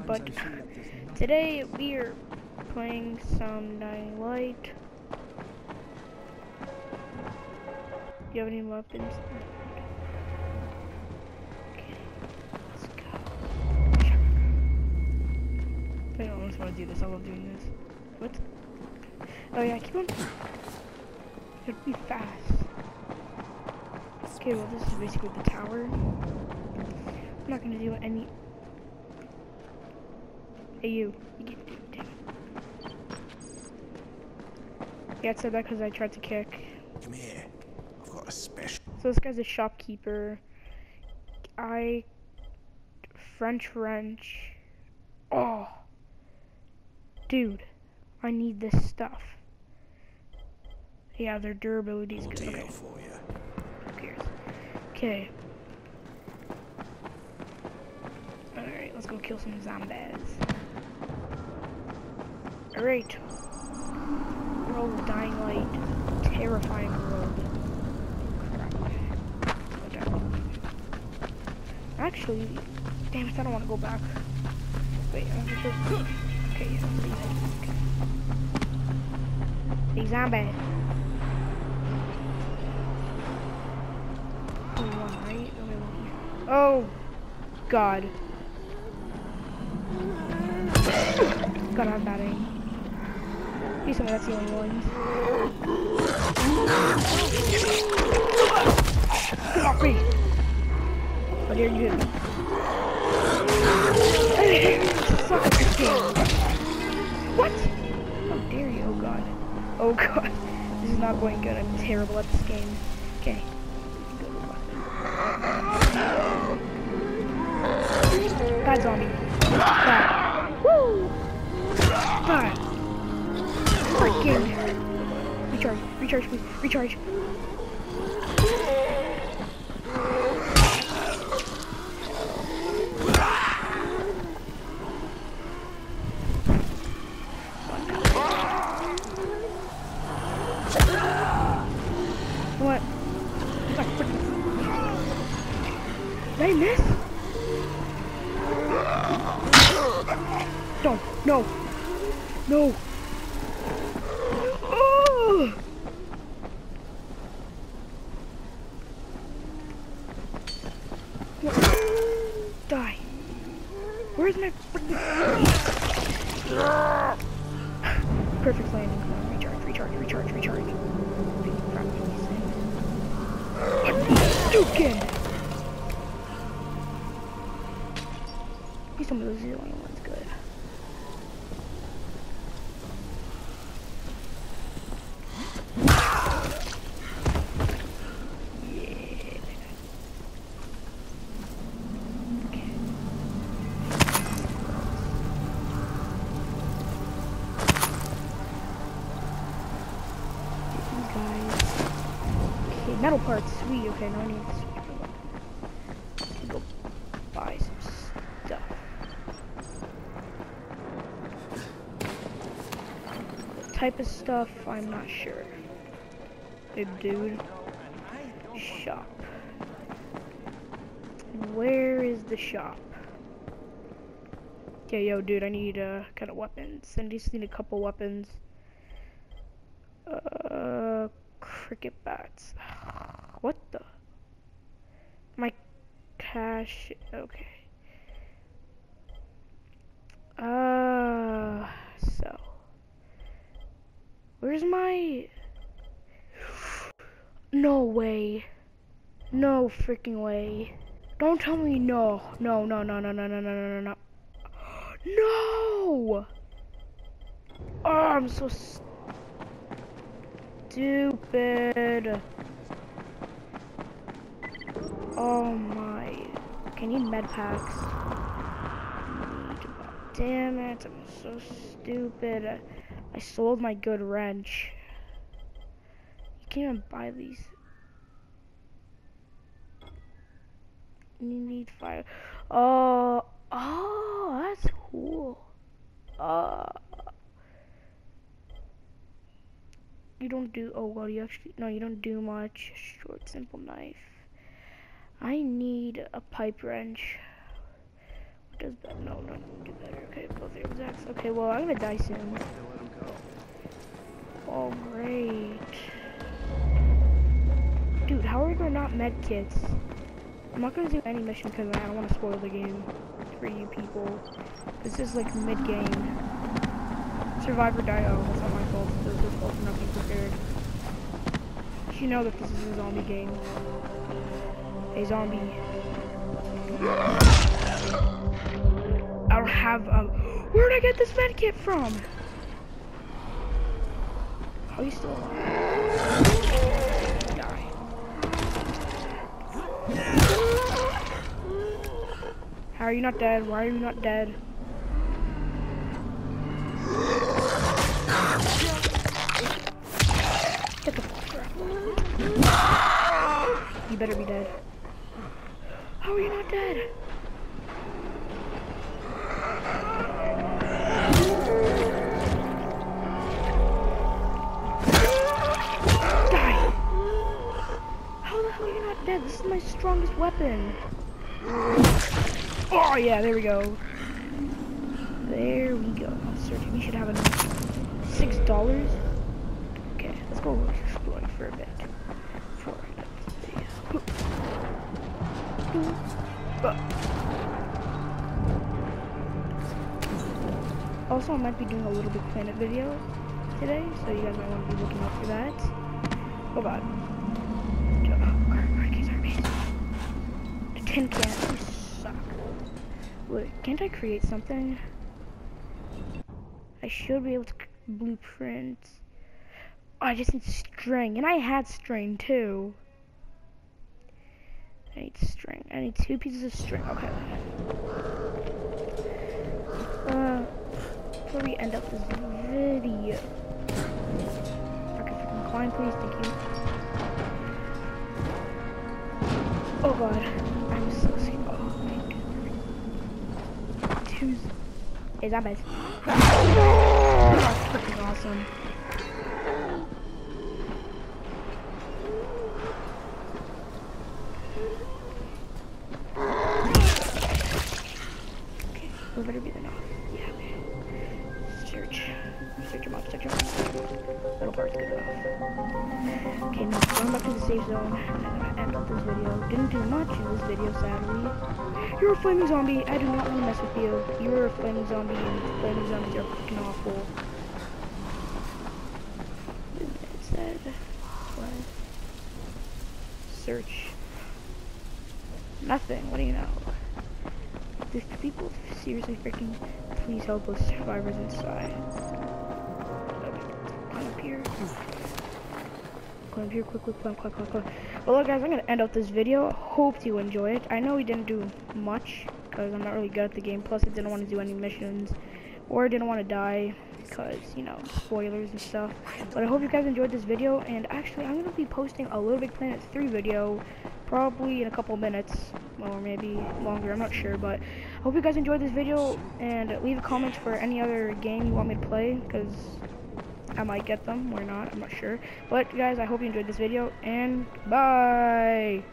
but today we are playing some Dying Light. Do you have any weapons? Okay, let's go. I don't almost want to do this. I love doing this. What? Oh yeah, keep on. To be fast. Okay, well this is basically the tower. I'm not gonna do any. Hey you, you get dude, damn it. Yeah, I said that because I tried to kick. Come here. I've got a special. So this guy's a shopkeeper. I French wrench. Oh, dude, I need this stuff. Yeah, their durability is good. Okay, for you. who cares? Okay. Alright, let's go kill some zombies. Alright. World of Dying Light. Terrifying world. Actually, damn it, I don't want to go back. Wait, I have to go. Okay, yeah, it. Okay. Zombie. Okay, one. Oh, God. God, I'm aim. Please tell me that's the only one. Get me! How dare you hit me? Suck at this game. What? How dare you? Oh god. Oh god. This is not going good. I'm terrible at this game. Okay. Recharge. Please. Recharge. What? Did I no, no. Oh! What? Die. Where's my freaking... Perfect landing. Come on, recharge, recharge, recharge, recharge. Dukin! Please tell me those are the only ones good. Metal parts. Sweet. Okay, now I need to go buy some stuff. What type of stuff? I'm not sure. Big dude. Shop. Where is the shop? Okay, yo, dude, I need uh, kind of weapons. I just need a couple weapons. Uh, cricket bats. What the? My cash. Okay. Uh, so. Where's my. No way. No freaking way. Don't tell me no. No, no, no, no, no, no, no, no, no, no. No! Oh, I'm so stupid. Oh my. Can you med packs? Damn it, I'm so stupid. I sold my good wrench. You can't even buy these. You need fire. Oh, oh, that's cool. Uh, you don't do. Oh well, you actually no, you don't do much. Short, simple knife. I need a pipe wrench. What does that? No, no, do that. Microtransacts. Okay, well, I'm gonna die soon. Oh, great. Dude, how are there not med kits? I'm not gonna do any mission because I don't want to spoil the game for you people. This is like mid-game. Survivor die. Oh, that's not my fault. This is fault for not being prepared. You know that this is a zombie game. A zombie. I don't have um. Where'd I get this med kit from? How are you still alive? Die. How are you not dead? Why are you not dead? You better be dead. How are you not dead? Die! How the hell are you not dead? This is my strongest weapon. Oh yeah, there we go. There we go. We should have enough. Six dollars. Okay, let's go exploring for a bit. Also, I might be doing a little big planet video today, so you guys might want to be looking out for that. Oh god. Tin can, you suck. Wait, can't I create something? I should be able to blueprint. Oh, I just need string, and I had string too. I need string. I need two pieces of string. Okay. Uh, before we end up this video. Okay, freaking climb, please. Thank you. Oh god, I'm so scared. Oh my god. Two. Hey, zombies. That's freaking awesome. To the safe zone. Gonna end up this video. Didn't do much in this video, sadly. You're a flaming zombie. I do not want to mess with you. You're a flaming zombie, and flaming zombies are freaking awful. Said, what? Search. Nothing. What do you know? These people seriously freaking please help us survivors inside. Climb here, quick, quick, climb, climb, climb, climb. Well, look, guys, I'm gonna end up this video. Hope you enjoy it. I know we didn't do much because I'm not really good at the game. Plus, I didn't want to do any missions or I didn't want to die because you know spoilers and stuff. But I hope you guys enjoyed this video. And actually, I'm gonna be posting a Little Big Planet 3 video probably in a couple minutes or maybe longer. I'm not sure, but I hope you guys enjoyed this video and leave a comment for any other game you want me to play because I might get them or not. I'm not sure. But guys, I hope you enjoyed this video and bye.